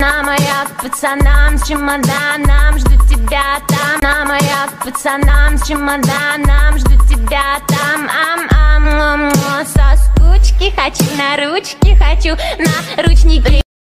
На маяк пацанам с чемоданом Жду тебя там. На маяк пацанам с чемоданом Жду тебя там. Ам-ам, со скучки Хочу на ручки, хочу на ручники